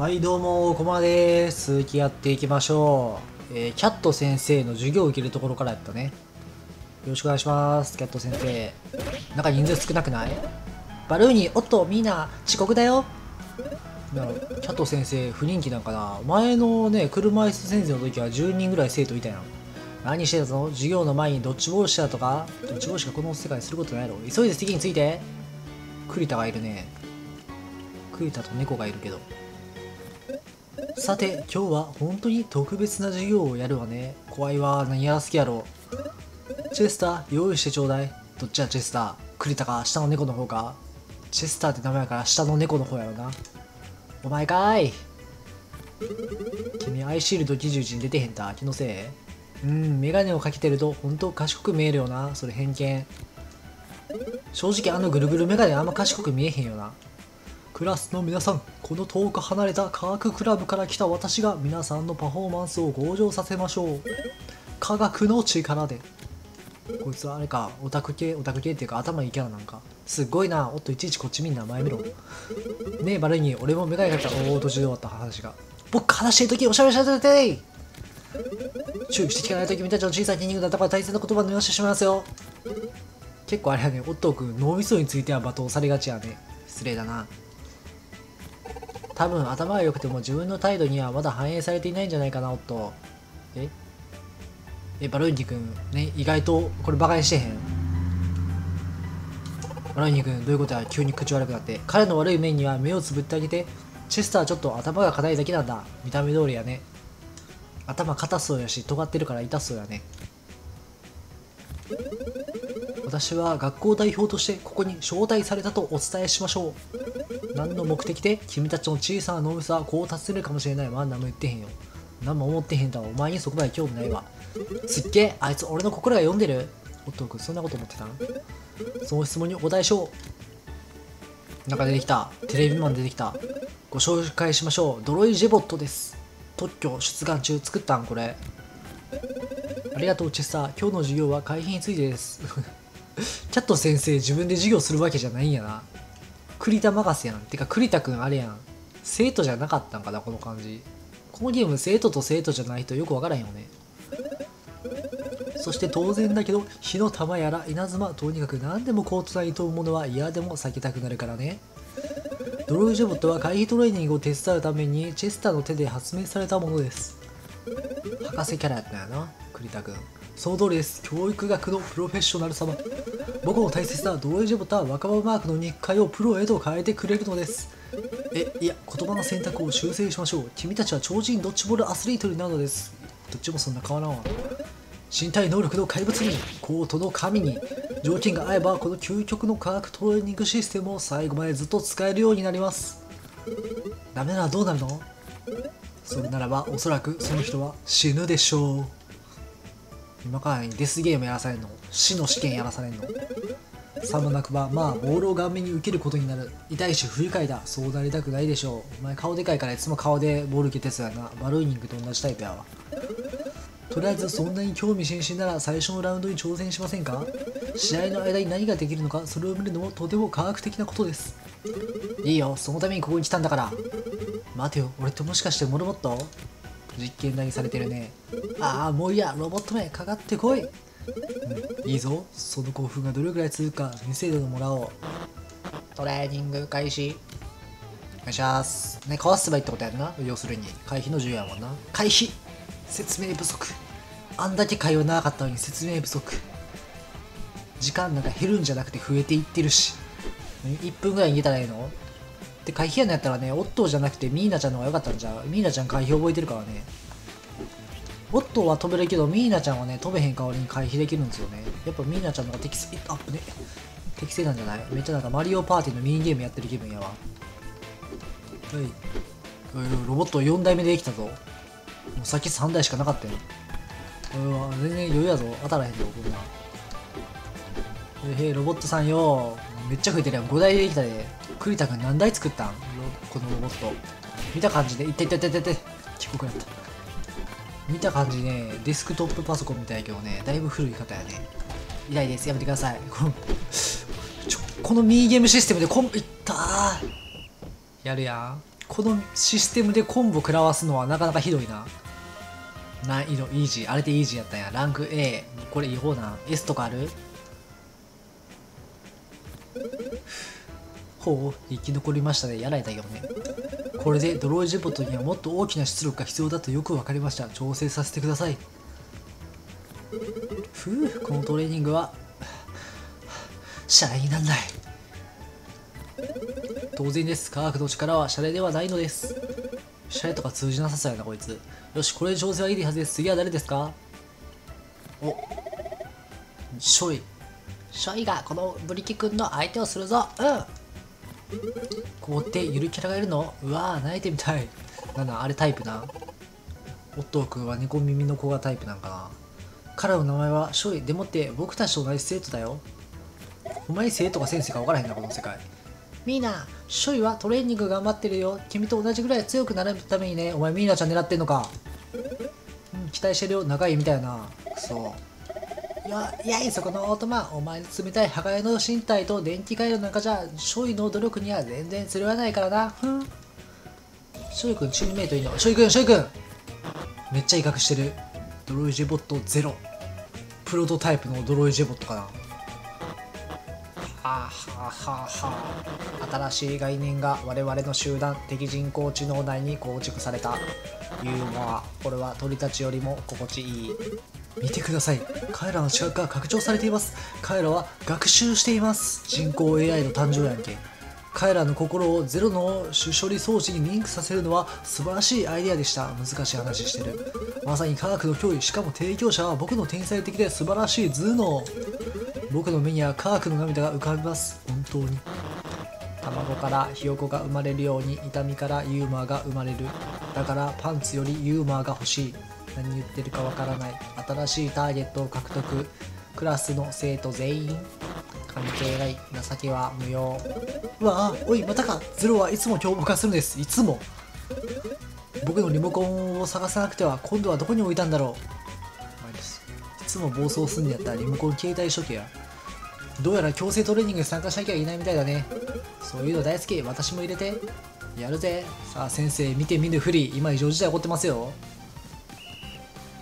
はいどうもこまです続きやっていきましょう、えーキャット先生の授業を受けるところからやったね。よろしくお願いしますキャット先生。なんか人数少なくない？バルーニおっとみんな遅刻だよ。だからキャット先生不人気なんかな。前のね車椅子先生の時は10人ぐらい生徒いたやん。何してたぞ授業の前にドッジボールしたとか？ドッジボールしかこの世界にすることないやろ。急いで席について。栗田がいるね。栗田と猫がいるけど。さて今日は本当に特別な授業をやるわね。怖いわ何やらす気やろ。チェスター用意してちょうだい。どっちやチェスター？栗田か下の猫の方か。チェスターって名前やから下の猫の方やろな。お前かーい。君アイシールド91に出てへんた。気のせい。うんメガネをかけてると本当賢く見えるよな。それ偏見。正直あのぐるぐるメガネあんま賢く見えへんよな。クラスの皆さんこの遠く離れた科学クラブから来た私が皆さんのパフォーマンスを向上させましょう。科学の力で。こいつはあれかオタク系オタク系っていうか頭いいキャラなんか。すっごいなおっといちいちこっちみんな前見ろ。ねえバルニー俺もメガネかけたおお途中で終わった話が。僕話してる時おしゃべりさせてて注意して聞かないと君たちの小さい筋肉だったから大切な言葉を抜かしてしまいますよ。結構あれやねオットー君脳みそについては罵倒されがちやね。失礼だな。多分頭が良くても自分の態度にはまだ反映されていないんじゃないかなおっと。え？えバルーニ君ね意外とこれバカにしてへん？バルーニ君どういうことや？急に口悪くなって。彼の悪い面には目をつぶってあげてチェスターちょっと頭が硬いだけなんだ。見た目通りやね。頭硬そうやし尖ってるから痛そうやね。私は学校代表としてここに招待されたとお伝えしましょう。何の目的で君たちの小さな脳みそはこう達せるかもしれないわ。何も言ってへんよ。何も思ってへんだお前にそこまで興味ないわ。すっげえあいつ俺の心が読んでる。おっとくそんなこと思ってたん？その質問にお答えしよう。なんか出てきた。テレビマン出てきた。ご紹介しましょう。ドロイジェボットです。特許出願中作ったんこれ。ありがとうチェスター。今日の授業は会費についてです。キャット先生自分で授業するわけじゃないんやな。栗田任せやん。てか栗田くんあれやん。生徒じゃなかったんかなこの感じ。このゲーム生徒と生徒じゃないとよくわからんよね。そして当然だけど火の玉やら稲妻とにかく何でもコート内に飛ぶものは嫌でも避けたくなるからね。ドロイジョボットは回避トレーニングを手伝うためにチェスターの手で発明されたものです。博士キャラやったんやな栗田くんその通りです。教育学のプロフェッショナル様。僕の大切なドロイジェボタは若葉マークの日課をプロへと変えてくれるのです。えいや言葉の選択を修正しましょう。君たちは超人ドッジボールアスリートになるのです。どっちもそんな変わらんわ。身体能力の怪物にコートの神に条件が合えばこの究極の科学トレーニングシステムを最後までずっと使えるようになります。ダメならどうなるの？それならばおそらくその人は死ぬでしょう。今からデスゲームやらされんの？死の試験やらされんの？さもなくばまあボールを顔面に受けることになる痛いし不愉快だ。そうなりたくないでしょう。お前顔でかいからいつも顔でボール受けてそうやな。バルーニングと同じタイプやわ。とりあえずそんなに興味津々なら最初のラウンドに挑戦しませんか？試合の間に何ができるのかそれを見るのもとても科学的なことです。いいよそのためにここに来たんだから。待てよ俺ってもしかしてモルボット？実験台にされてるね。ああもういいや。ロボットめかかってこい、うん、いいぞ。その興奮がどれくらい続くか見せてもらおう。トレーニング開始。お願いします。ねかわせばいいってことやんな。要するに。回避の授業やもんな。回避説明不足。あんだけ会話長かったのに説明不足。時間なんか減るんじゃなくて増えていってるし。1分ぐらい逃げたらいいの？で回避やのやったらねオットーじゃなくてミーナちゃんの方が良かったんじゃミーナちゃん回避覚えてるからね。オットーは飛べるけどミーナちゃんはね飛べへん代わりに回避できるんですよね。やっぱミーナちゃんの方が適正あっね。適正なんじゃない？めっちゃなんかマリオパーティーのミニゲームやってる気分やわ。はい。ロボット4台目できたぞ。もうさっき3台しかなかったよ。うわ全然余裕やぞ。当たらへんぞこんな。へえロボットさんよめっちゃ増えてるやん。5台できたで。栗田君何台作ったん？このロボット。見た感じでいっていっていっていって遅刻やった。見た感じねデスクトップパソコンみたいやけどねだいぶ古い方やね。痛いです。やめてください。この ちょこのミニゲームシステムでコンボいったやるやん。このシステムでコンボ食らわすのはなかなかひどいな。難易度イージー。あれでイージーやったんや。ランク A これ違法な S とかある？ほう生き残りましたね。やられたけどねこれでドロイジェボットにはもっと大きな出力が必要だとよく分かりました。調整させてください。ふうこのトレーニングは。シャレになんない。当然です。科学の力はシャレではないのです。シャレとか通じなさそうやなこいつ。よしこれで調整はいいはずです。次は誰ですか？お。ショイ。ショイがこのブリキ君の相手をするぞ。うんこうってゆるキャラがいるの？うわー泣いてみたい。なんだあれタイプな。オットー君は猫耳の子がタイプなんかな。彼の名前はショイ。でもって僕たちと同じ生徒だよ。お前生徒か先生か分からへんなこの世界。ミーナショイはトレーニング頑張ってるよ。君と同じぐらい強くなるためにねお前ミーナちゃん狙ってんのか。うん期待してるよ。仲いいみたいな。くそ。やいやいそこのオートマンお前の冷たい破壊の身体と電気回路なんかじゃショイの努力には全然釣り合わないからな。ふん。ショイ君チームメイトいいのショイ君ショイ君。めっちゃ威嚇してる。ドロイジェボットゼロ。プロトタイプのドロイジェボットかな。はあはあはあ。新しい概念が我々の集団敵人工知能内に構築された。ユーモアこれは鳥たちよりも心地いい。見てください。彼らの知覚が拡張されています。彼らは学習しています。人工 AI の誕生やんけ。彼らの心をゼロの主処理装置にリンクさせるのは素晴らしいアイデアでした。難しい話してる。まさに科学の脅威。しかも提供者は僕の天才的で素晴らしい頭脳。僕の目には科学の涙が浮かびます。本当に。卵からひよこが生まれるように痛みからユーモアが生まれる。だからパンツよりユーモアが欲しい。何言ってるかわからない。新しいターゲットを獲得。クラスの生徒全員。関係ない。情けは無用。うわあおいまたか。ゼロはいつも凶暴化するんです。いつも。僕のリモコンを探さなくては今度はどこに置いたんだろう。いつも暴走すんのやったらリモコン携帯しとけやどうやら強制トレーニングに参加しなきゃいけないみたいだね。そういうの大好き。私も入れて。やるぜ。さあ先生見て見ぬふり。今異常事態起こってますよ。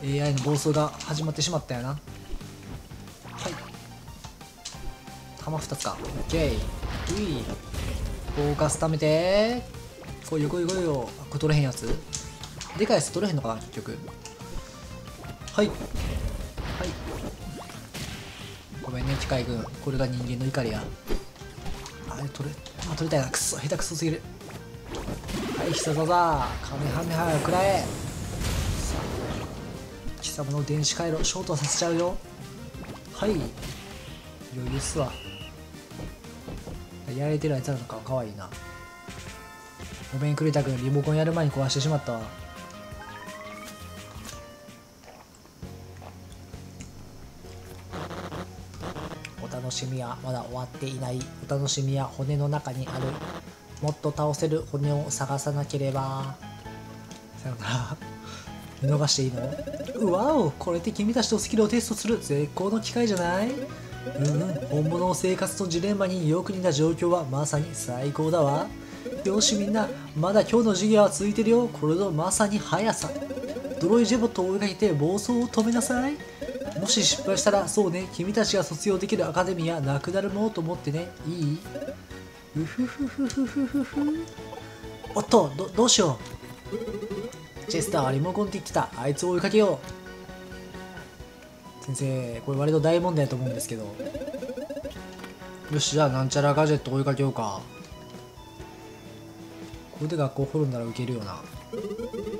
AI の暴走が始まってしまったよな。はい。弾2つか。OK うい。フォーカス貯めてこいよこいよこいよ。あこれ取れへんやつ。でかいやつ取れへんのかな結局。はい。はい。ごめんね機械軍。これが人間の怒りや。あれ取れ。あ取りたいな。くそ下手くそすぎる。はい必殺技。カメハメハを食らえ。貴様の電子回路ショートさせちゃうよ。はい。余裕っすわ。やられてるやつなのかかわいいな。ごめん栗田君。リモコンやる前に壊してしまったわ。お楽しみはまだ終わっていない。お楽しみは骨の中にある。もっと倒せる骨を探さなければ。さよなら。見逃していいの？わおこれで君たちのスキルをテストする絶好の機会じゃない？うんうん。本物の生活とジレンマによく似た状況はまさに最高だわ。よしみんなまだ今日の授業は続いてるよ。これぞまさに速さ。ドロイジェボットを追いかけて暴走を止めなさい。もし失敗したらそうね。君たちが卒業できるアカデミーはなくなるものと思ってね。いい？うふふふふふふふ。おっとどどうしよう。チェスターはリモコンって言ってた。あいつを追いかけよう。先生これ割と大問題だと思うんですけど。よしじゃあなんちゃらガジェット追いかけようか。これで学校掘るなら受けるよな。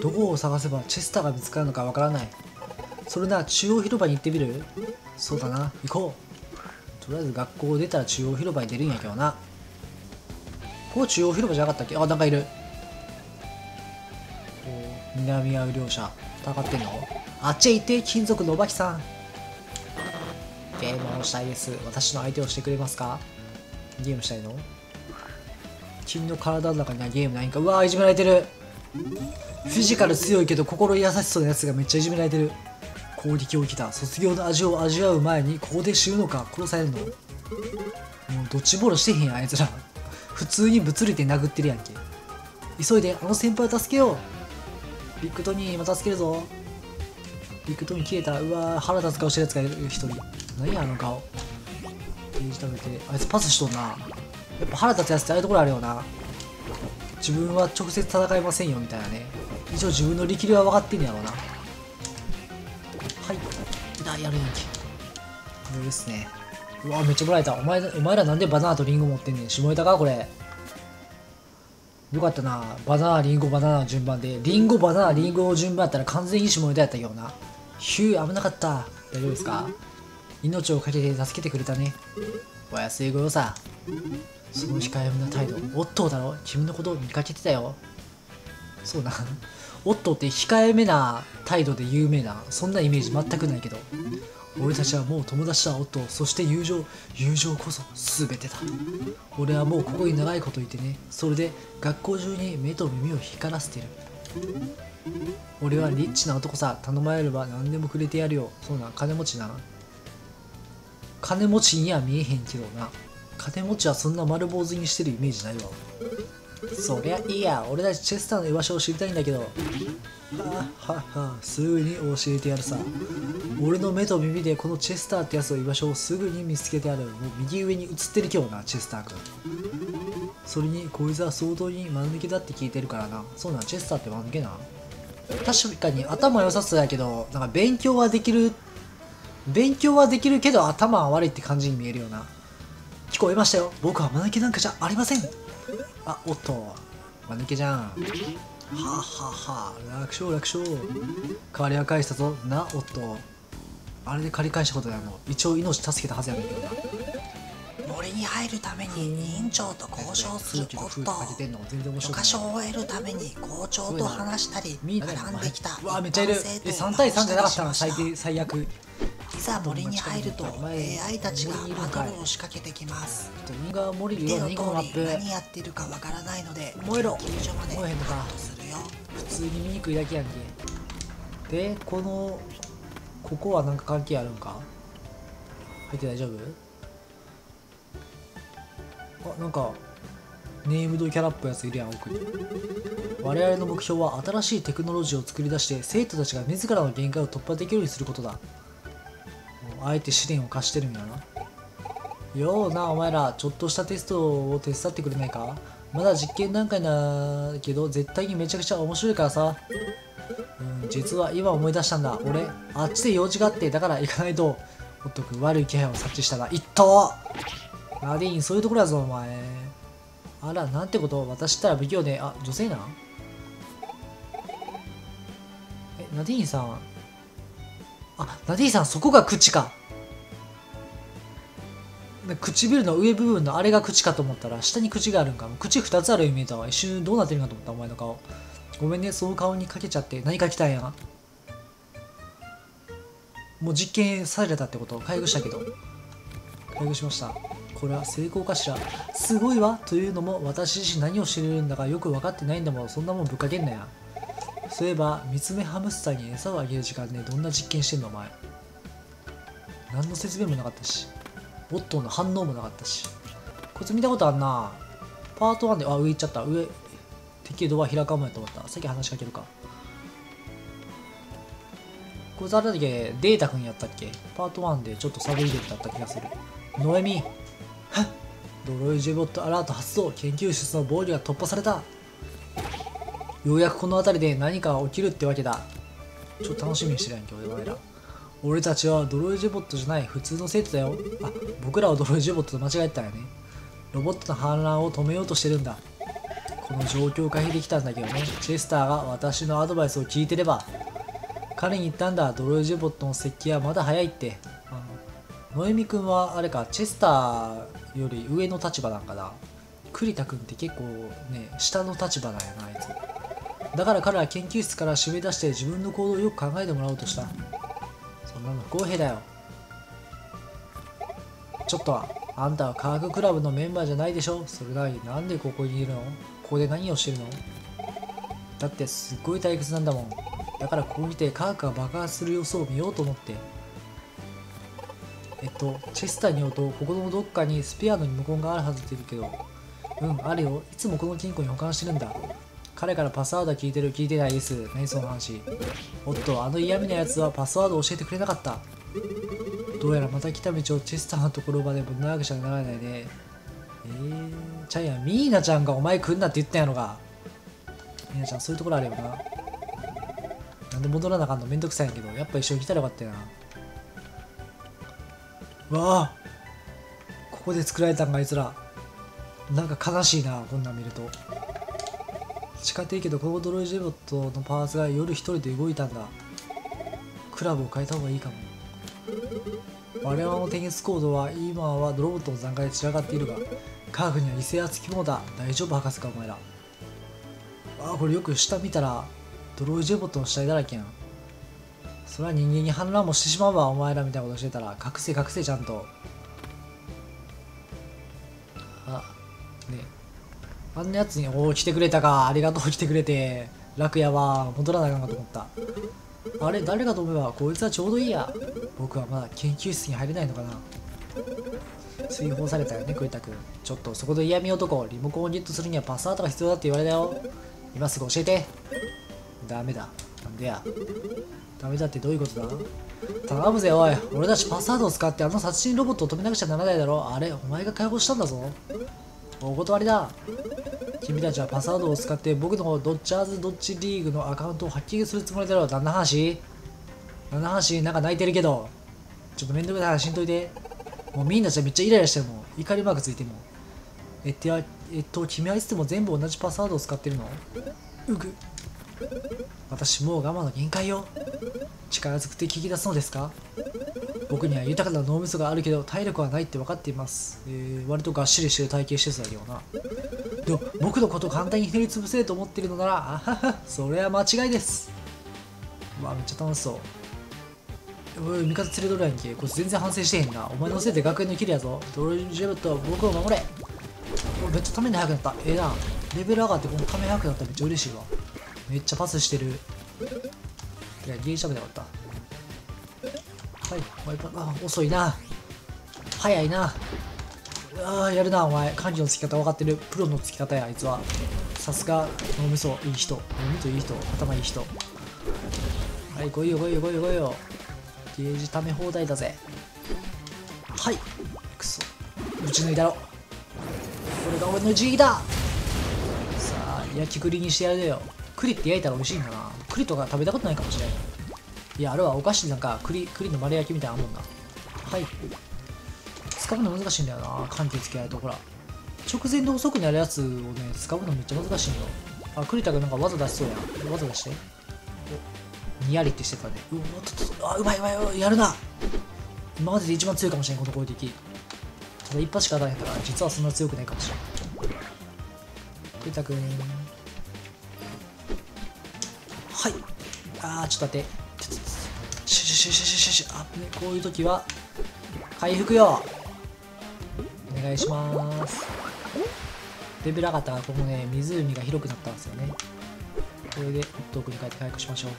どこを探せばチェスターが見つかるのかわからない。それなら中央広場に行ってみる？そうだな。行こう。とりあえず学校を出たら中央広場に出るんやけどな。ここ中央広場じゃなかったっけ？あなんかいる。南アウ両者戦ってんの？あっちへ行って金属のおばきさん。ゲームをしたいです。私の相手をしてくれますか？ゲームしたいの？君の体の中にはゲームないんか？うわーいじめられてる。フィジカル強いけど心優しそうなやつがめっちゃいじめられてる。攻撃を受けた。卒業の味を味わう前にここで死ぬのか？殺されるの？もうドッジボールしてへんやあいつら。普通に物理で殴ってるやんけ。急いであの先輩を助けよう。ビッグトニー今助けるぞ。ビッグトニー消えた。うわー腹立つ顔してるやつがいる一人。何やあの顔。ページ食べて。あいつパスしとんな。やっぱ腹立つやつってああいうところあるよな。自分は直接戦いませんよみたいなね。一応自分の力量は分かってんやろうな。はい。だやるやんけこれですね。うわめっちゃもらえた。お前お前らなんでバナナとリンゴ持ってんねん。下ネタかこれ。よかったな。バナナリンゴバナナの順番で。リンゴバナナリンゴの順番やったら完全に下ネタやったけどな。ヒュー危なかった。大丈夫ですか？命をかけて助けてくれたね。お安いご用さ。その控えめな態度。オットーだろ？君のことを見かけてたよ。そうな。オットーって控えめな態度で有名な。そんなイメージ全くないけど。俺たちはもう友達だオットーそして友情友情こそ全てだ。俺はもうここに長いこといてねそれで学校中に目と耳を光らせてる。俺はリッチな男さ頼まれれば何でもくれてやるよ。そうな金持ちな金持ちには見えへんけどな。金持ちはそんな丸坊主にしてるイメージないわ。そりゃいいや。俺たちチェスターの居場所を知りたいんだけど。はあははすぐに教えてやるさ。俺の目と耳でこのチェスターってやつの居場所をすぐに見つけてやる。もう右上に映ってる今日なチェスター君。それにこいつは相当に間抜けだって聞いてるからな。そうなんチェスターって間抜けな。確かに頭良さそうやけどなんか勉強はできる勉強はできるけど頭は悪いって感じに見えるよな。聞こえましたよ。僕は間抜けなんかじゃありません。あおっと。間抜けじゃん。はあ、はあはあ、楽勝楽勝。代わりは返したぞ。なおっとあれで借り返したことやの一応命助けたはずやねんけどな。森に入るために委員長と交渉する空気の夫風と許可証を得るために校長と話したり絡んできたうわめっちゃいるえ一般生徒を3対3じゃなかったな最低最悪いざ森に入ると AI たちがバトルを仕掛けてきます。ちょっと右側森手の色の2個のマップ。通り何やってるかわからないので燃えろ。研究所まで燃えへんのか。カットするよ。普通に醜いだけやんけ。でこのここはなんか関係あるんか？入って大丈夫？あなんかネームドキャラっぽいやついるやん奥に。我々の目標は新しいテクノロジーを作り出して生徒たちが自らの限界を突破できるようにすることだあえて試練を課してるんやな。ようなお前らちょっとしたテストを手伝ってくれないか？まだ実験段階だけど絶対にめちゃくちゃ面白いからさ。うん実は今思い出したんだ。俺あっちで用事があってだから行かないと。ほっとく悪い気配を察知したが一頭ナディーンそういうところやぞお前。あらなんてこと？私ったら不器用で。あ女性なん？えナディーンさんあナディさんそこが口か。唇の上部分のあれが口かと思ったら下に口があるんか。口2つあるように見えたわ。一瞬どうなってるかと思ったお前の顔。ごめんね。その顔にかけちゃって何か来たんや。もう実験されたってこと。介護したけど。介護しました。これは成功かしら。すごいわ。というのも私自身何を知れるんだかよく分かってないんだもん。そんなもんぶっかけんなや。そういえば三つ目ハムスターに餌をあげる時間でどんな実験してんのお前。何の説明もなかったしボットの反応もなかったし。こいつ見たことあんな。パート1であ上行っちゃった。上敵ドア開かんもやと思った。さっき話しかけるか。こいつあれだっけデータ君やったっけ？パート1でちょっとサブイベントだった気がする。ノエミはっドロイジェボットアラート発動。研究室の防御が突破された。ようやくこの辺りで何かが起きるってわけだ。ちょっと楽しみにしてるやんけ俺お前ら俺たちはドロイジェボットじゃない普通の生徒だよ。あ僕らをドロイジェボットと間違えてたよね。ロボットの反乱を止めようとしてるんだ。この状況を回避できたんだけどね。チェスターが私のアドバイスを聞いてれば彼に言ったんだ。ドロイジェボットの設計はまだ早いって。あのノエミ君はあれかチェスターより上の立場なんかな栗田君って結構ね下の立場なんやなあいつだから彼は研究室から締め出して自分の行動をよく考えてもらおうとした。そんなの不公平だよ。ちょっとあんたは科学クラブのメンバーじゃないでしょ。それなのになんでここにいるの？ここで何をしてるの？だってすっごい退屈なんだもん。だからここにて科学が爆発する様子を見ようと思って。えっとチェスターによるとここのどっかにスペアのリモコンがあるはずって言うけど。うんあるよ。いつもこの金庫に保管してるんだ。彼からパスワード聞いてる聞いてないです。何その話。おっとあの嫌味なやつはパスワード教えてくれなかった。どうやらまた来た道をチェスターのところまでぶん長くしゃならないね。えー、ちゃんやミーナちゃんがお前来んなって言ったんやろがミーナちゃんそういうところあるよな。なんで戻らなあかんの？めんどくさいんやけど。やっぱ一緒に来たらよかったよな。わあ。ここで作られたんかあいつら。なんか悲しいなこんなん見ると。近ていけどこのドロイジェボットのパーツが夜一人で動いたんだ。クラブを変えた方がいいかも。我々のテニスコードは今はロボットの残骸で散らかっているがカーフには異性圧きものだ。大丈夫博士かお前ら。ああこれよく下見たらドロイジェボットの死体だらけやん。それは人間に反乱もしてしまうわお前らみたいなことしてたら。隠せ隠せちゃんと。あねあんなやつに「おお来てくれたか。ありがとう来てくれて。楽やわ戻らなあかんかと思った。あれ誰かと思えばこいつはちょうどいいや。僕はまだ研究室に入れないのかな。追放されたよね栗田君。ちょっとそこで嫌味男。リモコンをゲットするにはパスワードが必要だって言われたよ。今すぐ教えて。ダメだ。なんでや。ダメだってどういうことだ。頼むぜおい。俺たちパスワードを使ってあの殺人ロボットを止めなくちゃならないだろ。あれお前が解放したんだぞ。お断りだ。君たちはパスワードを使って僕のドッジャーズドッジリーグのアカウントをハッキングするつもりだろう。何の話？何の話？なんか泣いてるけど。ちょっと面倒くさい話しんといて。もうみんなじゃめっちゃイライラしてるもん。怒りマークついても。えっとやえっと君はいつでも全部同じパスワードを使ってるの？うぐ。私もう我慢の限界よ。力ずくて聞き出すのですか？僕には豊かな脳みそがあるけど体力はないって分かっています、えー割とがっしりしてる体型してそうな。でも僕のこと簡単にひねり潰せると思ってるのならあははそれは間違いです。わめっちゃ楽しそう。おい味方連れとるやんけ。こいつ全然反省してへんな。お前のせいで学園のキルやぞ。ドロジェブット僕を守れ。おめっちゃために速くなった。ええな。レベル上がってこのため速くなったらめっちゃ嬉しいわ。めっちゃパスしてる。いやゲージャブでよかった。はいワイパー。あ遅いな。早いな。ああやるなお前。管理のつき方分かってる。プロのつき方やあいつは。さすが脳みそいい人。脳みそいい人。頭いい人。はい来いよ来いよ来いよ来いよ。ゲージ溜め放題だぜ。はい。くそ。ぶち抜いたろ。これが俺の一撃だ。さあ焼き栗にしてやるよ。栗って焼いたら美味しいんかな。栗とか食べたことないかもしれないいやあれはお菓子でなんか栗栗の丸焼きみたいなもんなはい。使うの難しいんだよな緩急つけられるとほら。直前で遅くなるやつをね使うのめっちゃ難しいんよ。あ栗田がなんか技出しそうやん。技出して。にやりってしてたね。うわっとっとあうまいうまいうやるな。今までで一番強いかもしれんこの攻撃。ただ一発しか当たらへんから実はそんな強くないかもしれん。栗田くんはい。あーちょっと待って。シュシュシュシュシュシュシュあねこういう時は回復よ願いします。レベル上がったらここね湖が広くなったんですよね。これでホット奥に帰って回復しましょう。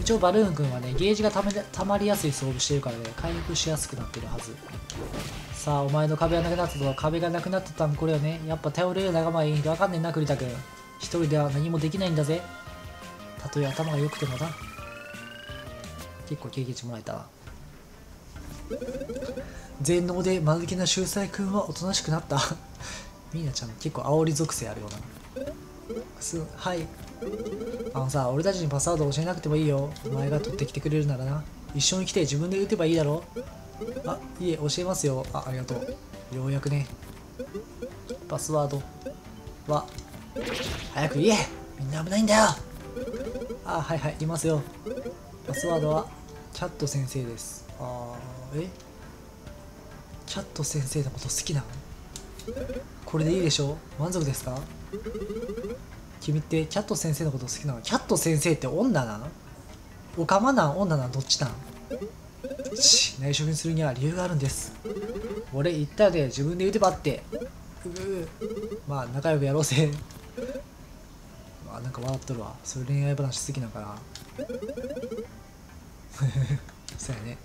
一応バルーン君はねゲージがためたまりやすい装備してるからね回復しやすくなってるはず。さあお前の壁がなくなったぞ壁がなくなってたんこれよねやっぱ頼れる仲間いいわかんねんな栗田君。一人では何もできないんだぜ。たとえ頭が良くてもな。結構経験値もらえたな。全能で間抜けな秀才くんはおとなしくなった。みーなちゃん結構煽り属性あるような。すはい。あのさ俺たちにパスワード教えなくてもいいよ。お前が取ってきてくれるならな。一緒に来て自分で打てばいいだろ。あいえ教えますよ。あありがとう。ようやくね。パスワードは。早く言え。みんな危ないんだよ。あはいはいいますよ。パスワードはキャット先生です。あーえ？キャット先生のこと好きなの？これでいいでしょ？満足ですか？君ってキャット先生のこと好きなの？キャット先生って女なの？おかまなん女なんどっちなんし内緒にするには理由があるんです。俺言ったで自分で言うてばって。まあ仲良くやろうぜ。まあなんか笑っとるわ。そういう恋愛話好きなんかな そうやね。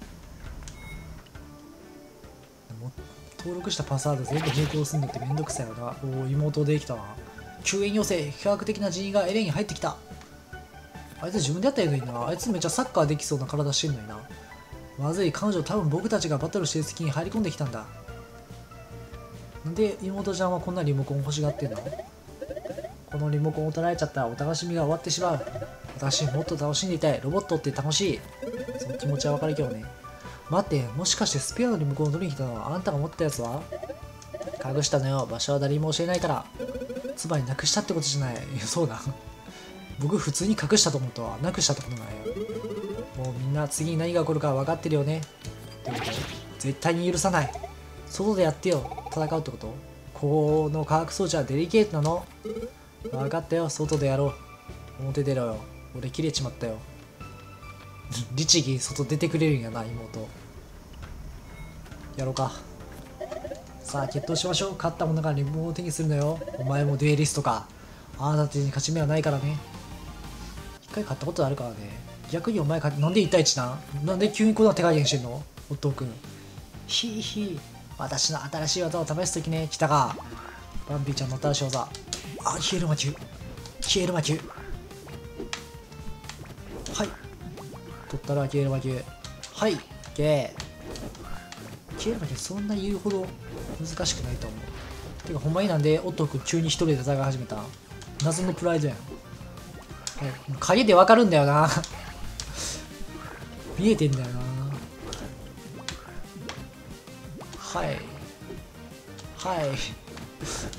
登録したパスワード全部変更すんのってめんどくさいよな。おお妹できたわ。救援要請非科学的な人員がエレンに入ってきた。あいつ自分でやったらいいのにな。あいつめっちゃサッカーできそうな体してんのにな。まずい彼女多分僕たちがバトルしてる隙に入り込んできたんだ。なんで妹ちゃんはこんなリモコン欲しがってんの？このリモコンを取られちゃったらお楽しみが終わってしまう。私もっと楽しんでいたい。ロボットって楽しい。その気持ちはわかるけどね。待ってもしかしてスペアのリモコンを取りに来たのはあんたが持ったやつは？隠したのよ。場所は誰にも教えないから。つまりなくしたってことじゃない。いやそうだ。僕普通に隠したと思ったわ。なくしたってことないよもうみんな次に何が起こるか分かってるよね。絶対に許さない。外でやってよ。戦うってこと？この化学装置はデリケートなの。分かったよ。外でやろう。表出ろよ。俺切れちまったよ。律儀外出てくれるんやな妹。やろうか。さあ決闘しましょう。勝った者がリモコンを手にするのよ。お前もデュエリストか。あなたたちに勝ち目はないからね。一回勝ったことあるからね。逆にお前勝なんで1対1なん？なんで急にこんな手加減してんの？夫くん。ひいひい私の新しい技を試すときね。来たか。バンビーちゃんの新しい技。あ消える魔球。消える魔球。取ったら消える魔球はい。OK 消える魔球そんな言うほど難しくないと思う。てかほんまになんでオットー君急に一人で戦い始めた謎のプライドやん。はい。影でわかるんだよな。見えてんだよな。はい。はい。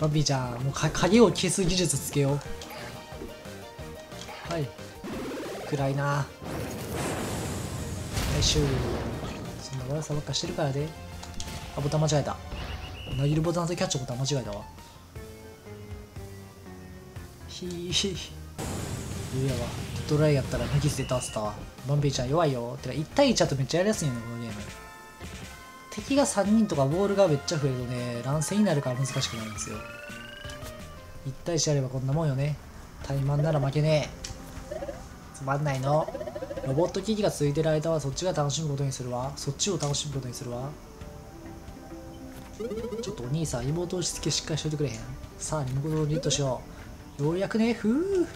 バビーちゃんもうか影を消す技術つけよう。はい。暗いな。はいシューそんな悪さばっかしてるからで。あボタン間違えた。投げるボタンとキャッチボタン間違えたわ。ひーひーうやわ。ドライやったら無傷で倒せたわ。バンビーちゃん弱いよ。てか1対1だとめっちゃやりやすいのこのゲーム。敵が3人とかボールがめっちゃ増えるとね乱戦になるから難しくなるんですよ。1対1やればこんなもんよね。怠慢なら負けねえ。つまんないの。ロボット機器がついてる間はそっちが楽しむことにするわ。そっちを楽しむことにするわ。ちょっとお兄さん妹押し付けしっかりしといてくれへん。さあリモコンをリットしよう。ようやくね。ふう。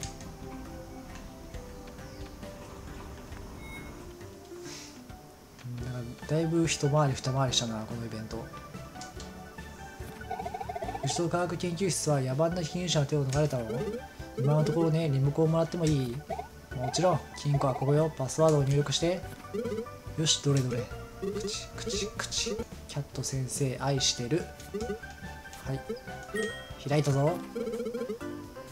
だいぶ一回り二回りしたなこのイベント。宇宙科学研究室は野蛮な金融者の手を逃れたの？今のところねリモコンをもらってもいい。もちろん金庫はここよ。パスワードを入力して。よしどれどれ。口口口。キャット先生愛してる。はい。開いたぞ。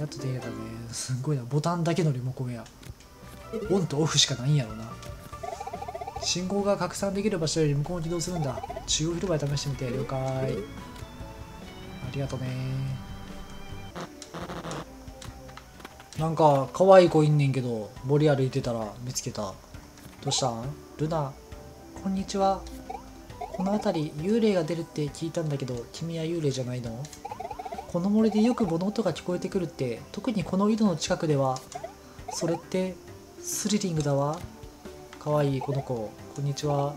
やっと手入れたね。すんごいな。ボタンだけのリモコンや。オンとオフしかないんやろな。信号が拡散できる場所でリモコンを起動するんだ。中央広場で試してみて。了解。ありがとね。なんか可愛い子いんねんけど森歩いてたら見つけた。どうしたん？ルナこんにちは。この辺り幽霊が出るって聞いたんだけど君は幽霊じゃないの？この森でよく物音が聞こえてくるって特にこの井戸の近くではそれってスリリングだわ。かわいいこの子。こんにちは。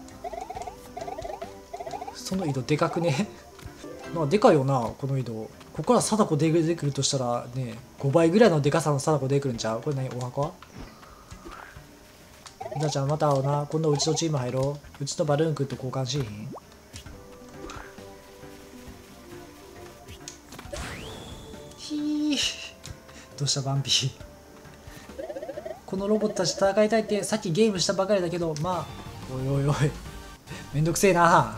その井戸でかくね？まあでかいよなこの井戸。ここから貞子出てくるとしたらね5倍ぐらいのでかさの貞子出てくるんちゃう？これ何？お墓みなちゃんまた会おうな。今度うちのチーム入ろう。うちのバルーン君と交換しひん？ひー。どうしたバンピーこのロボットたち戦いたいってさっきゲームしたばかりだけどまあおいおいおい。めんどくせえな。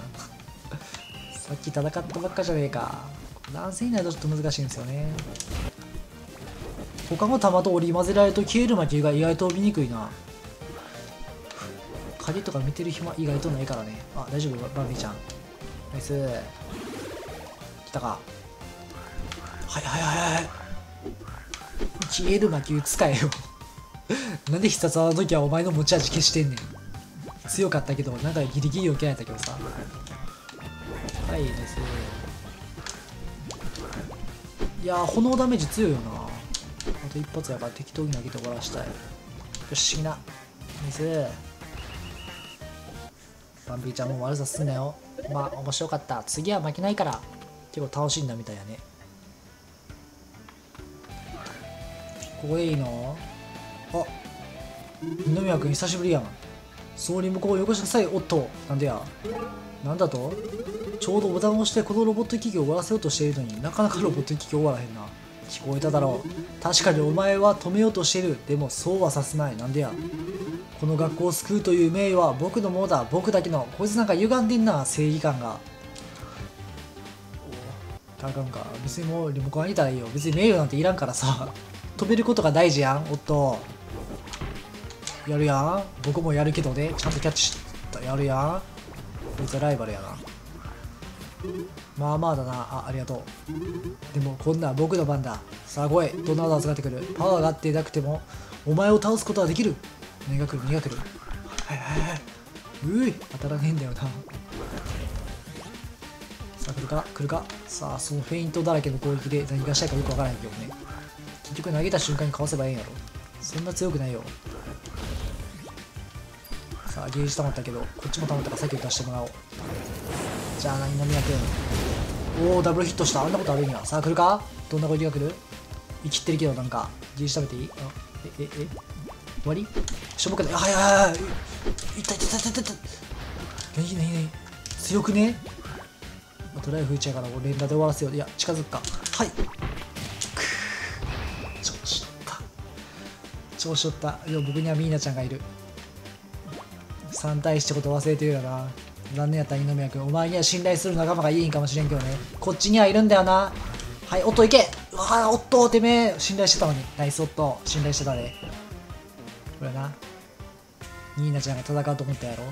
さっき戦ったばっかじゃねえか。乱戦になるとちょっと難しいんですよね。他の弾と織り交ぜられると消える魔球が意外と見にくいな。影とか見てる暇意外とないからね。あ大丈夫？バンビーちゃん。ナイス。来たか。はいはいはいはい。消える魔球使えよ。なんで必殺技の時はお前の持ち味消してんねん。強かったけどなんかギリギリ避けられたけどさ。はいナイス。いや炎ダメージ強いよな。あと一発やから適当に投げて終わらしたい。よしみな。ナイス。バンビーちゃんも悪さすんなよ。まあ面白かった。次は負けないから。結構楽しいんだみたいやね。ここでいいの？あ二宮君久しぶりやん。そうリモコンをよこしなさい。おっとなんでや？なんだと？ちょうどボタンを押してこのロボット機器を終わらせようとしているのになかなかロボット機器終わらへんな。聞こえただろう。確かにお前は止めようとしている。でもそうはさせない。なんでや。この学校を救うという名誉は僕のものだ。僕だけの。こいつなんか歪んでんな正義感が。おあかんか別にもうリモコンあげたらいいよ。別に名誉なんていらんからさ。止めることが大事やんおっとやるやん。僕もやるけどね。ちゃんとキャッチした。やるやん。こいつはライバルやな。まあまあだな。あありがとう。でもこんな僕の番だ。さあ来いどんな技使ってくる？パワーがあってなくてもお前を倒すことはできる。目が来る。目が来る。はいはいはい。うい当たらねえんだよな。さあ来るか？来るか？さあそのフェイントだらけの攻撃で何がしたいかよくわからへんけどね。結局投げた瞬間にかわせばええんやろ。そんな強くないよ。さあゲージ溜まったけどこっちも溜まったから先を出してもらおう。じゃあ何宮君おおダブルヒットした。あんなことあるんや。さあ来るか？どんな攻撃が来る？生きってるけどなんか。ゲージ食べていい？あえええ？終わり？しょぼくない？あはいはいはいい。ったいったいったいったいった何何何？強くね？まあとりあえず吹いちゃうから俺連打で終わらせよう。いや近づくか。はい。くー。調子乗った。調子乗った。でも僕にはミーナちゃんがいる。3対1ってこと忘れてるよな。残念やった二宮君お前には信頼する仲間がいいんかもしれんけどね。こっちにはいるんだよな。はいおっといけ。うわおっとてめえ信頼してたのに。ナイスおっと信頼してたで。これな。ニーナちゃんが戦うと思ったやろ。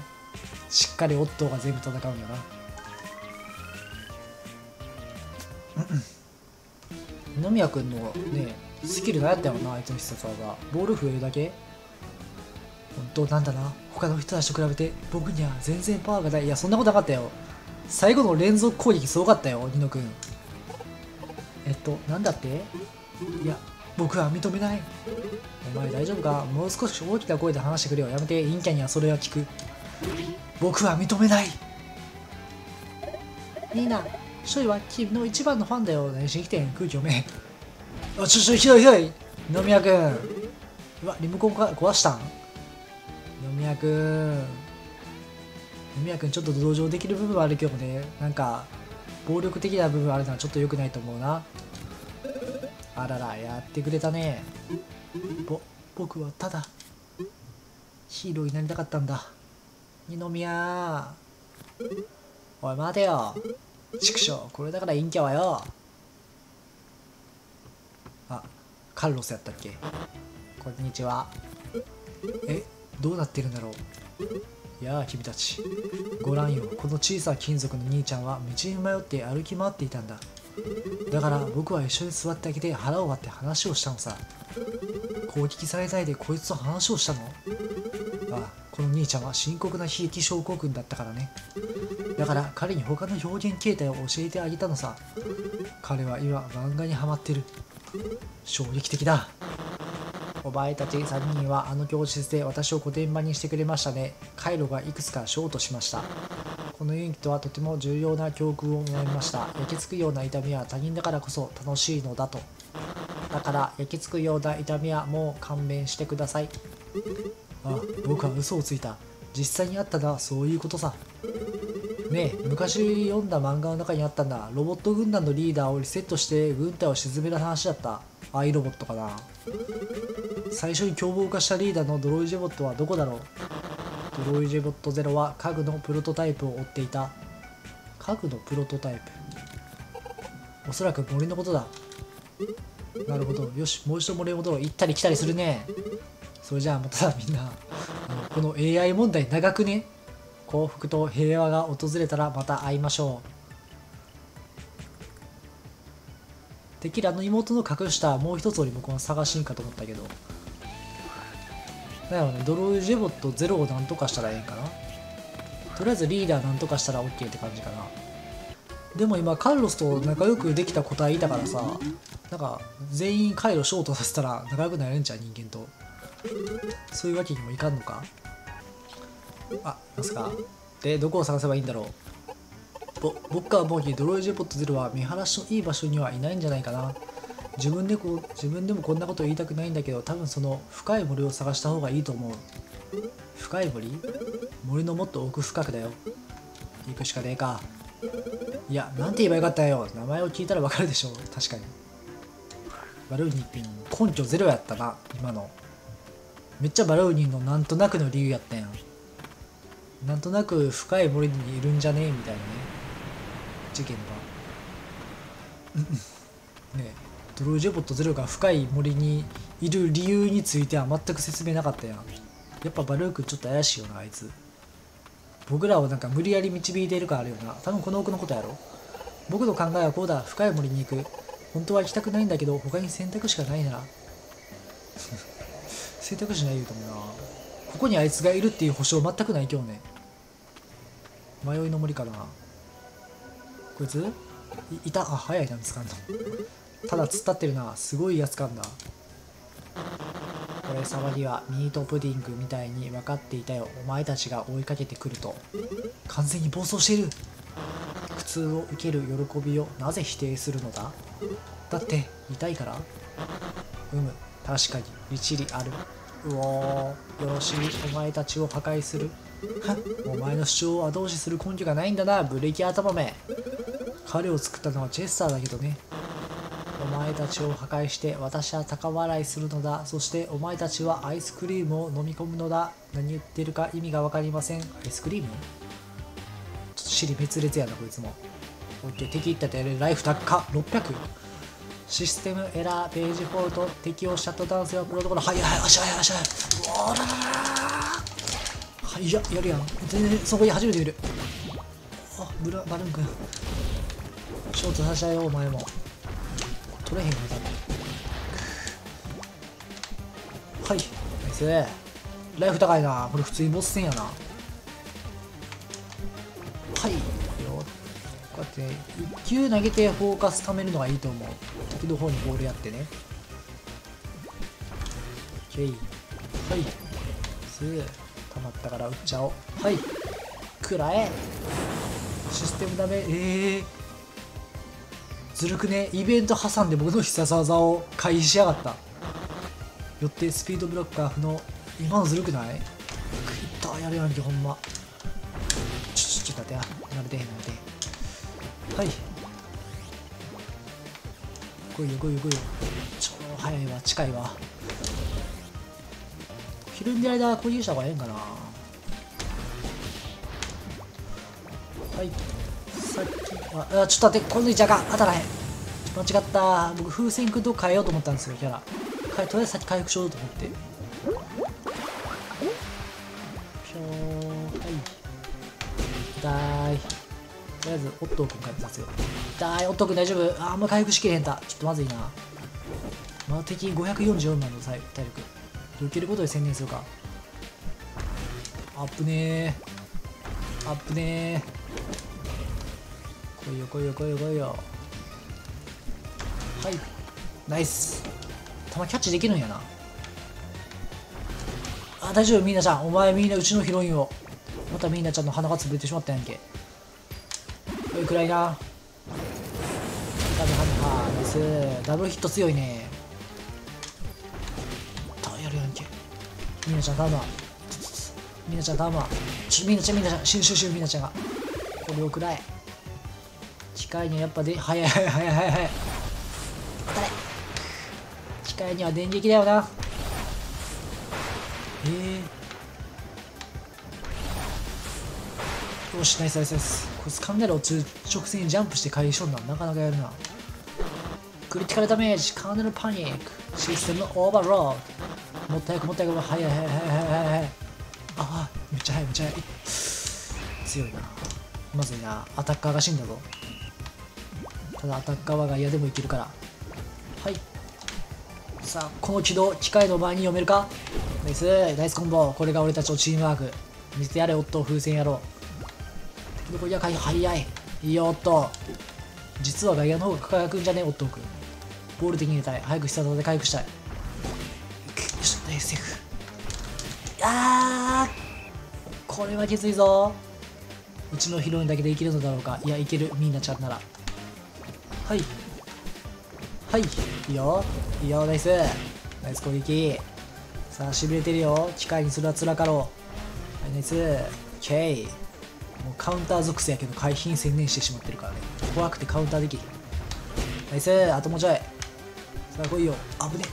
しっかりオットーが全部戦うんよな。二宮君のねスキル何やったよなあいつの必殺技。ボール増えるだけ？本当なんだな。他の人たちと比べて僕には全然パワーがない。いやそんなことなかったよ。最後の連続攻撃すごかったよニノ君。えっとなんだって？いや僕は認めない。お前大丈夫か？もう少し大きな声で話してくれよ。やめて。陰キャにはそれは聞く。僕は認めない。ニーナショイは君の一番のファンだよ。何しに来てん。空気読め。あちょちょひどいひどい。二宮君。うわリモコンか壊した。ん二宮君二宮君ちょっと同情できる部分はあるけどね。なんか暴力的な部分あるのはちょっと良くないと思うな。あららやってくれたね。ぼ僕はただヒーローになりたかったんだ。二宮。おい待てよ。畜生これだから陰キャはよ。あカルロスやったっけ？こんにちは。え？どうなってるんだろう？やあ君たちご覧よ。この小さな金属の兄ちゃんは道に迷って歩き回っていたんだ。だから僕は一緒に座ってあげて腹を割って話をしたのさ。攻撃されないでこいつと話をしたの？ああこの兄ちゃんは深刻な悲劇症候群だったからね。だから彼に他の表現形態を教えてあげたのさ。彼は今漫画にハマってる。衝撃的だ。お前たち3人はあの教室で私を御殿場にしてくれましたね。回路がいくつかショートしました。このユニットはとても重要な教訓を学びました。焼けつくような痛みは他人だからこそ楽しいのだと。だから焼けつくような痛みはもう勘弁してください。あ僕は嘘をついた。実際にあったのはそういうことさ。ねえ昔読んだ漫画の中にあったんだ。ロボット軍団のリーダーをリセットして軍隊を沈める話だった。アイロボットかな。最初に凶暴化したリーダーのドロイジェボットはどこだろう？ドロイジェボットゼロは家具のプロトタイプを追っていた。家具のプロトタイプ。おそらく森のことだ。なるほど。よしもう一度森へ戻ろう行ったり来たりするね。それじゃあまたみんなあのこの AI 問題長くね？幸福と平和が訪れたらまた会いましょう。てっきりあの妹の隠したもう一つをリモコン探しにかと思ったけど。だよね。ドロイジェボットゼロをなんとかしたらええんかな。とりあえずリーダーなんとかしたら OK って感じかな。でも今カルロスと仲良くできた個体いたからさなんか全員回路ショートさせたら仲良くなれんじゃん人間と。そういうわけにもいかんのか。あなんすか。でどこを探せばいいんだろう。ぼ僕が思うにドロイジェポットゼロは見晴らしのいい場所にはいないんじゃないかな。自分でこう自分でもこんなこと言いたくないんだけど多分その深い森を探した方がいいと思う。深い森？森のもっと奥深くだよ。行くしかねえか。いやなんて言えばよかったよ。名前を聞いたらわかるでしょ確かに。バルーニ君根拠ゼロやったな今の。めっちゃバルーニのなんとなくの理由やったやん。なんとなく深い森にいるんじゃねえ？みたいなね。事件がドロージェボットゼロが深い森にいる理由については全く説明なかったやん。やっぱバルークちょっと怪しいよなあいつ。僕らをなんか無理やり導いているかあるよな。多分この奥のことやろ。僕の考えはこうだ。深い森に行く。本当は行きたくないんだけど他に選択肢がないな。ら 選択肢ない言うと思うな。ここにあいつがいるっていう保証全くない今日ね。迷いの森かな。こいつ？いいた？あ早いな見つかんの。ただ突っ立ってるなすごいやつかんだ。これ騒ぎはミートプディングみたいに分かっていたよ。お前たちが追いかけてくると。完全に暴走している。苦痛を受ける喜びをなぜ否定するのだ？だって痛いから？うむ。確かに一理ある。うおー。よろしい。お前たちを破壊する。はっ。お前の主張を後押しする根拠がないんだな。ブレーキ頭め。彼を作ったのはチェスターだけどね。お前たちを破壊して私は高笑いするのだ。そしてお前たちはアイスクリームを飲み込むのだ。何言ってるか意味が分かりません。アイスクリーム？ちょっと尻滅裂やなこいつも。オッケー敵いったってやるライフ高っ600システムエラーページフォルト敵をシャットダウンせよプロトコル。はいはい足早い足早いうおららはい。いややるやん。全然そこに初めて見る。あブラバルーン君ショートさせたよお前も。取れへんのだ。はい。ナイス。ライフ高いな。これ普通にボス戦やな。はい。よこうやって1球投げてフォーカス貯めるのがいいと思う。敵の方にボールやってね。OK はい。すぐ溜まったから打っちゃおう。はい。くらえ。システムダメ。ええー。ずるくね？イベント挟んで僕の必殺技を回避しやがった。よってスピードブロッカー不能今のずるくない？クイッターやるやんけほんま。ちょちょちょっと待ってや慣れてへん慣れてへんはい来いよ来いよ来いよ超早いわ近いわひるんでる間攻撃した方がええんかなはいあちょっと待ってこの位置あか当たらへん。間違った。僕風船君と変えようと思ったんですよキャラ。とりあえず先回復しようと思って。ぴょー。はい。痛いとりあえずオットー君回復させよう痛いオットー君大丈夫。ああんま回復しきれへんたちょっとまずいな。まだ敵544なの体力。受けることで専念するか。アップねー。アップねー。来いよ来いよ来いよ来いよ。はい。ナイス。球キャッチできるんやな。あ大丈夫みんなちゃん。お前みんなうちのヒロインを。またみんなちゃんの鼻が潰れてしまったやんけ。おい暗いな。ダメハンハーナイスダブルヒット強いね。たやるやんけ。みんなちゃん頼むわ。みんなちゃん頼むわ。ちょみんなちゃんみんなちゃん。シュンシュンシュみんなちゃんが。これをくらえ。機械にはやっぱで早い早い早い早い。早い当たれ機械には電撃だよな。えー、よしナイスナイスナイス。こいつ雷落ちる直線にジャンプして回避しとんのなかなかやるな。クリティカルダメージ。カーネルパニック。システムオーバーロード。もったいくもったいく早い早い早い早い早いああめっちゃ早いめっちゃ早い強いなまずいなアタッカーが死んだぞただアタッカーは外野でもいけるから。はい。さあこの軌道機械の前に読めるか？ナイス。ナイスコンボ。これが俺たちのチームワーク。見せてやれおっと風船野郎。どこいやかい早い。いいよおっと実は外野の方が輝くんじゃね？えおっとくボール的に入れたい。早く必殺技で回復したい。よしナイスセーフ。あー。これはきついぞ。うちのヒロインだけでいけるのだろうか？いやいける。みんなちゃんなら。はい。はい。いいよ。いいよナイス。ナイス攻撃。さあしびれてるよ。機械にするはつらかろう。はいナイス。オッケーもうカウンター属性やけど回避に専念してしまってるからね。怖くてカウンターできひん。ナイス。あともうちょい。さあ来いよ。危ね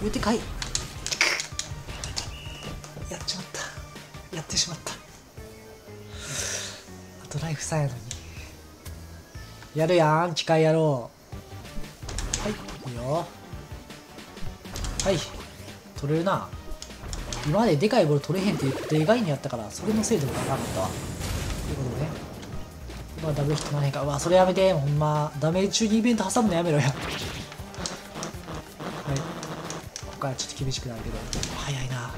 言うてかい。やっちまった。やってしまった。あとライフさえやのに。やるやん機械やろう。はいいいよ。はい取れるな。今まででかいボール取れへんって言って概念やったからそれのせいでもなかったわ。ということでね。今ダブルヒットならへんかうわそれやめて。ほんまダメージ中にイベント挟むのやめろやはい。ここからちょっと厳しくなるけど。早いな。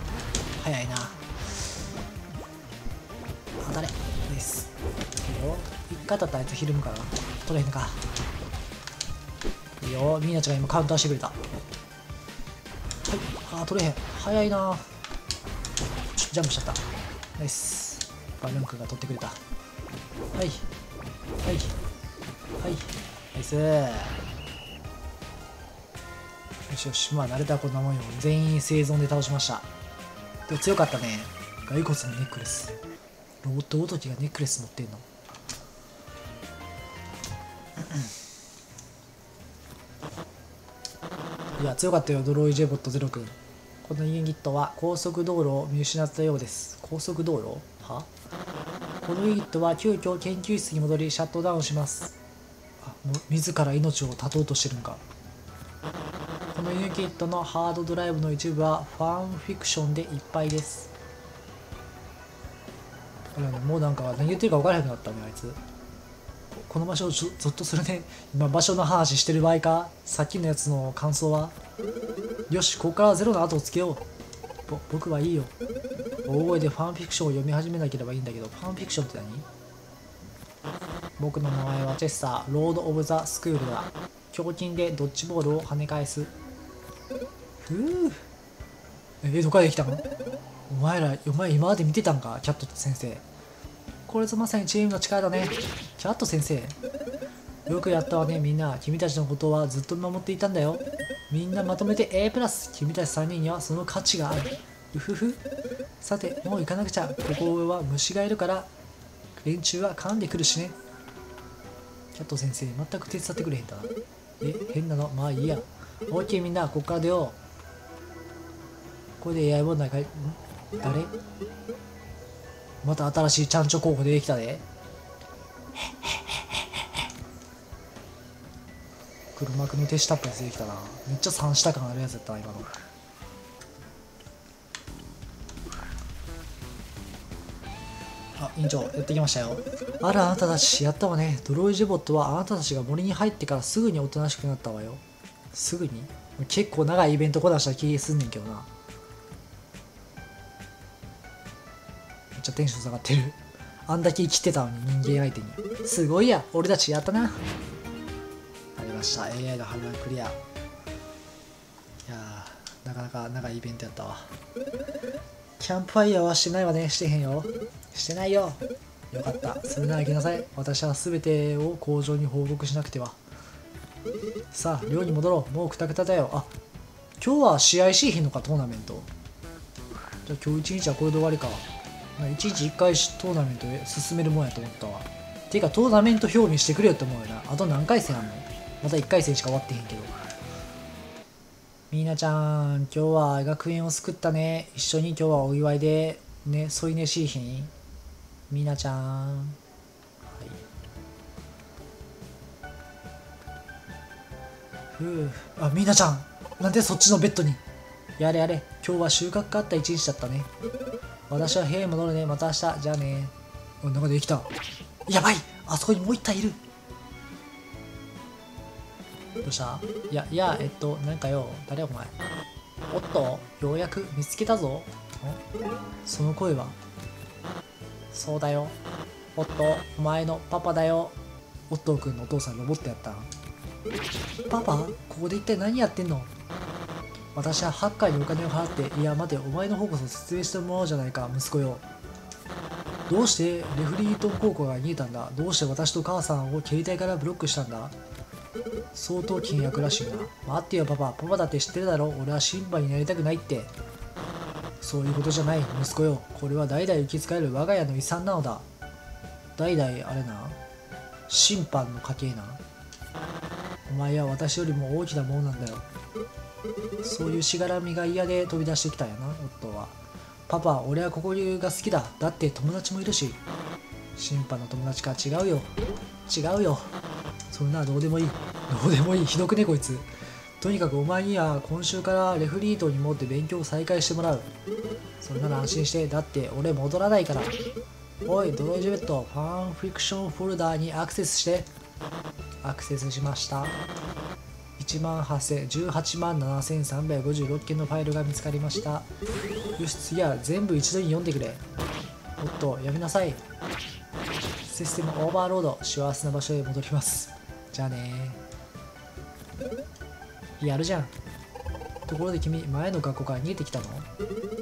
早いな。あ誰？です。いいよ。一回当たったらあいつひるむからな。取れへんか。いいよ。ミーナちゃんが今カウンターしてくれた。はい。あー取れへん。早いな。ジャンプしちゃった。ナイス。バルンクが取ってくれた。はい。はい。はい。ナイス。よしよし。まあ慣れたこんなもんよ全員生存で倒しました。でも強かったね。骸骨のネックレス。ロボットごときがネックレス持ってんの。いや強かったよドロイジェボットゼロ君。このユニットは高速道路を見失ったようです。高速道路？は？このユニットは急遽研究室に戻りシャットダウンします。あもう自ら命を絶とうとしてるんか。このユニットのハードドライブの一部はファンフィクションでいっぱいです。あれねもうなんか何言ってるか分からなくなったねあいつ。この場所をゾゾッとするね今場所の話してる場合かさっきのやつの感想は。よしここからゼロの後をつけよう。ぼ僕はいいよ。大声でファンフィクションを読み始めなければいいんだけどファンフィクションって何？僕の名前はチェスターロード・オブ・ザ・スクールだ。胸筋でドッジボールを跳ね返す。ふうえどこかできたの？お前らお前今まで見てたんか？キャット先生。これぞまさにチームの力だね。キャット先生。よくやったわね。みんな君たちのことはずっと見守っていたんだよ。みんなまとめて A プラス。君たち3人にはその価値がある。うふふ。さてもう行かなくちゃ。ここは虫がいるから。連中は噛んでくるしね。キャット先生全く手伝ってくれへんだなえ変なの？まあいいや。オッケーみんな。こっから出よう。これで AI 問題かいん？誰？また新しいちゃんちょ候補出てきたで。黒幕の手下ってやつ出てきたな。めっちゃ三下感あるやつやったな今の。あ委員長やってきましたよ。あらあなたたちやったわね。ドロイジェボットはあなたたちが森に入ってからすぐにおとなしくなったわよ。すぐに？結構長いイベントこなした気すんねんけどな。めっちゃテンション下がってる。あんだけ生きてたのに人間相手に。すごいや。俺たちやったな。ありました。AI の反乱クリア。いやーなかなか長いイベントやったわ。キャンプファイヤーはしてないわね。してへんよ。してないよ。よかった。それなら行きなさい。私は全てを工場に報告しなくては。さあ寮に戻ろう。もうくたくただよ。あ今日は試合しいひんのかトーナメント。じゃあ今日一日はこれで終わりか。まあ一日一回トーナメント進めるもんやと思ったわ。ていうかトーナメント表にしてくれよって思うよな。あと何回戦あんの？また1回戦しか終わってへんけど。みーなちゃん今日は学園を救ったね。一緒に今日はお祝いでね添い寝しいひんみーなちゃん。はい。ふう。あみーなちゃん。なんでそっちのベッドに？やれやれ。今日は収穫があった一日だったね。私は部屋に戻るね。また明日。じゃあね。あ中でできた。やばい。あそこにもう一体いる。どうした？いやいやえっとなんかよ。誰お前？おっとようやく見つけたぞ。その声は？そうだよ。おっとお前のパパだよ。オットー君のお父さんロボットやった。パパ？ここで一体何やってんの？私はハッカーにお金を払っていや待てお前の方こそ説明してもらおうじゃないか息子よ。どうしてレフリートン高校が逃げたんだ？どうして私と母さんを携帯からブロックしたんだ？相当倹約らしいな。待ってよパパ。パパだって知ってるだろ？俺は審判になりたくないって。そういうことじゃない息子よ。これは代々受け継がれる我が家の遺産なのだ。代々あれな審判の家系な。お前は私よりも大きなものなんだよ。そういうしがらみが嫌で飛び出してきたんやな夫は。パパ俺はここが好きだ。だって友達もいるし。審判の友達か違うよ。違うよ。そんなどうでもいい。どうでもいい。ひどくねこいつ。とにかくお前には今週からレフリートに持って勉強を再開してもらう。それなら安心して。だって俺戻らないから。おいドロイジェベットファンフィクションフォルダーにアクセスして。アクセスしました。1万8000 18万7356件のファイルが見つかりました。よし次は全部一度に読んでくれ。おっとやめなさい。システムオーバーロード幸せな場所へ戻ります。じゃあね。やるじゃん。ところで君前の学校から逃げてきたの？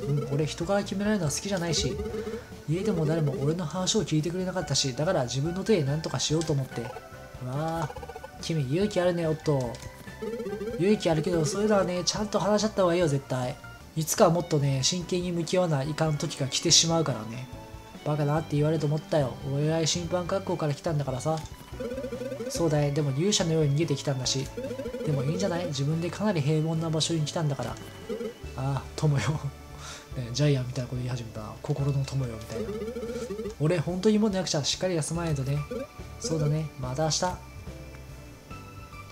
うん俺人から決められるのは好きじゃないし。家でも誰も俺の話を聞いてくれなかったしだから自分の手で何とかしようと思って。わあ君勇気あるねおっと勇気あるけどそういうのはねちゃんと話し合った方がいいよ絶対。いつかはもっとね真剣に向き合わないかん時が来てしまうからねバカだって言われると思ったよ。お偉い審判学校から来たんだからさ。そうだね。でも勇者のように逃げてきたんだし。でもいいんじゃない？自分でかなり平凡な場所に来たんだから。ああ友よ。ねジャイアンみたいなこと言い始めた。心の友よみたいな。俺本当にもうなくちゃしっかり休まないとね。そうだね。また明日。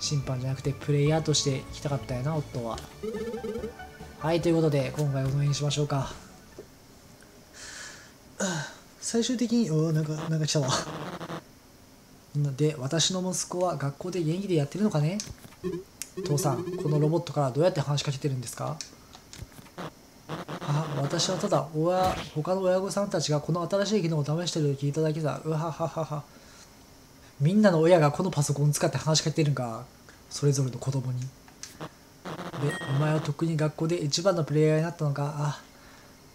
審判じゃなくてプレイヤーとして行きたかったよな夫は。はいということで今回はこの辺にしましょうか。最終的におーなんかなんか来たわ。で私の息子は学校で元気でやってるのかね？父さんこのロボットからどうやって話しかけてるんですか？あ私はただ親他の親御さんたちがこの新しい機能を試してると聞いただけだ。うわははははみんなの親がこのパソコン使って話しかけてるんか？それぞれの子供に。でお前はとっくに学校で一番のプレイヤーになったのか？あ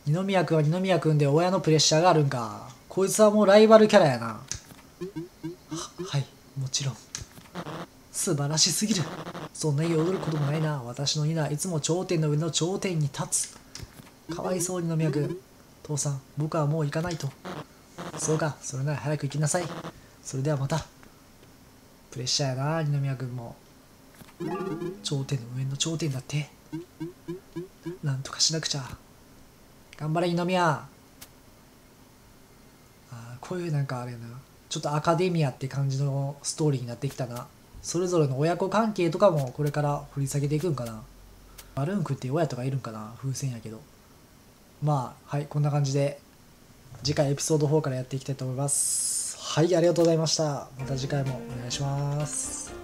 二宮君は二宮君で親のプレッシャーがあるんか？こいつはもうライバルキャラやな。ははいもちろん。素晴らしすぎる。そんなに踊ることもないな。私のニナはいつも頂点の上の頂点に立つ。かわいそうに二宮君。父さん僕はもう行かないと。そうかそれなら早く行きなさい。それではまた。プレッシャーやな二宮君も。頂点の上の頂点だって。なんとかしなくちゃ。頑張れ二宮。あーこういうなんかあれな。ちょっとアカデミアって感じのストーリーになってきたな。それぞれの親子関係とかもこれから掘り下げていくんかな。バルーン君って親とかいるんかな風船やけど。まあはいこんな感じで次回エピソード4からやっていきたいと思います。はいありがとうございました。また次回もお願いします。